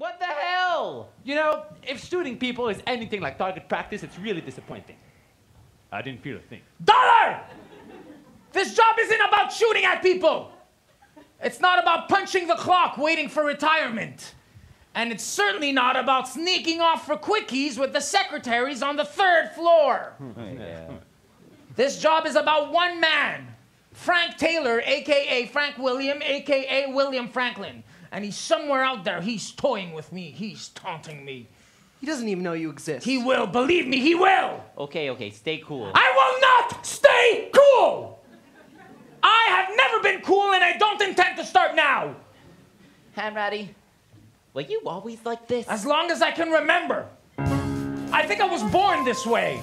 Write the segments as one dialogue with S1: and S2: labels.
S1: What the hell? You know, if shooting people is anything like target practice, it's really disappointing. I didn't feel a thing.
S2: Dollar! This job isn't about shooting at people. It's not about punching the clock waiting for retirement. And it's certainly not about sneaking off for quickies with the secretaries on the third floor. Hmm. This job is about one man, Frank Taylor, aka Frank William, aka William Franklin. And he's somewhere out there. He's toying with me. He's taunting me.
S3: He doesn't even know you exist.
S2: He will. Believe me, he will.
S1: Okay, okay, stay cool.
S2: I will not stay cool. I have never been cool and I don't intend to start now.
S1: Hanratty, were you always like this?
S2: As long as I can remember. I think I was born this way.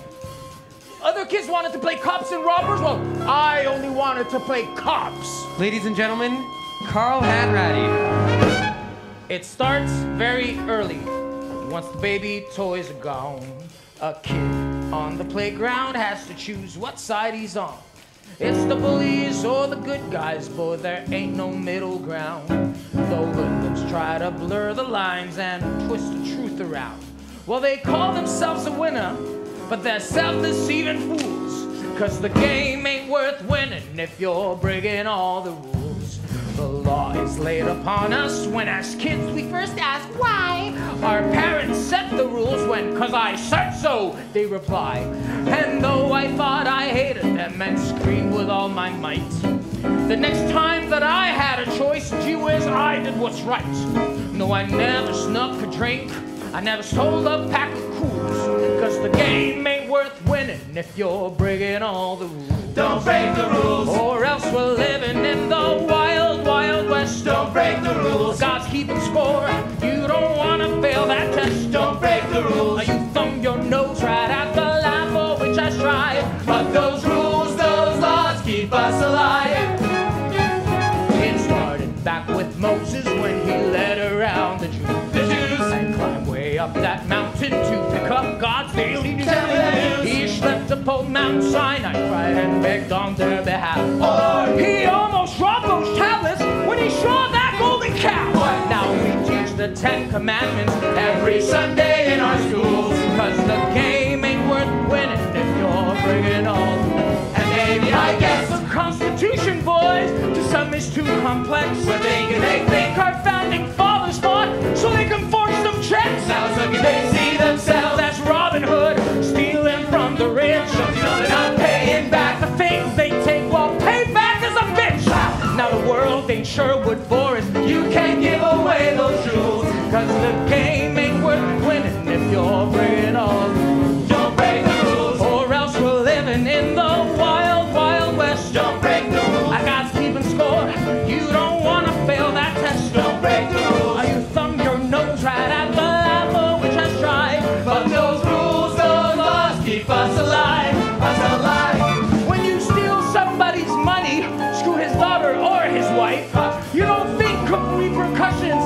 S2: Other kids wanted to play cops and robbers. Well, I only wanted to play cops.
S4: Ladies and gentlemen, Carl Hanratty.
S2: It starts very early. Once the baby toys are gone, a kid on the playground has to choose what side he's on. It's the bullies or the good guys, boy, there ain't no middle ground. Though the hoodlums try to blur the lines and twist the truth around. Well, they call themselves a winner, but they're self-deceiving fools. Cause the game ain't worth winning if you're breaking all the rules. The law is laid upon us when as kids we first ask why. Our parents set the rules when, cause I said so, they reply. And though I thought I hated them and screamed with all my might, the next time that I had a choice, gee whiz, I did what's right. No, I never snuck a drink, I never stole a pack of Kools, cause the game ain't worth winning if you're breaking all the rules.
S5: Don't break the rules.
S2: Or else we're living in the
S5: break the rules.
S2: God's keeping score. You don't wanna fail that test.
S5: Don't break the rules.
S2: You thumb your nose right at the line for which I strive.
S5: But those rules, those laws keep us alive.
S2: It started back with Moses when he led around the Jews.
S5: The Jews.
S2: And climbed way up that mountain to pick up God's daily news. He schlepped upon Mount Sinai, cried and begged on their behalf.
S5: Lord.
S2: He almost Ten Commandments
S5: Every Sunday in our schools.
S2: Cause the game ain't worth winning if you're bringing all.
S5: And maybe I guess
S2: The Constitution, boys, to some is too complex.
S5: we're thinking they think
S2: Our founding fathers fought so they can forge some checks.
S5: now it's looking they
S2: Cause the game ain't worth winning if you're bringing all the rules.
S5: Don't break the rules.
S2: Or else we're living in the wild, wild west.
S5: Don't break the rules.
S2: I God's keeping score. You don't wanna fail that test.
S5: Don't break the rules.
S2: You thumb your nose right at the line which I strive.
S5: But those rules, those laws keep us alive. Us alive.
S2: When you steal somebody's money, screw his daughter or his wife, you don't think of repercussions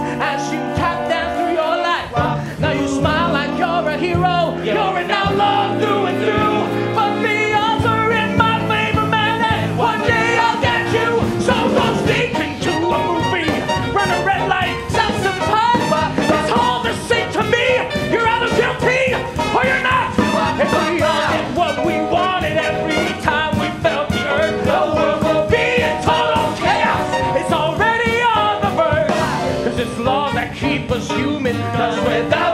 S2: us human. Cause without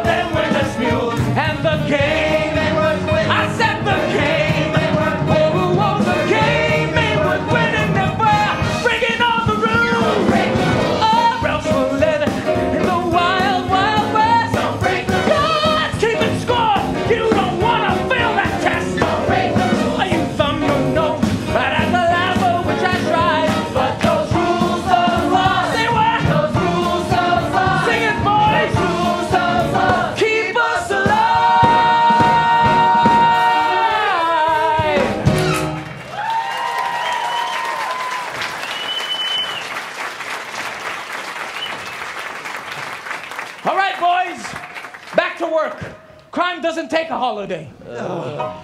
S2: All right, boys. Back to work. Crime doesn't take a holiday. Uh.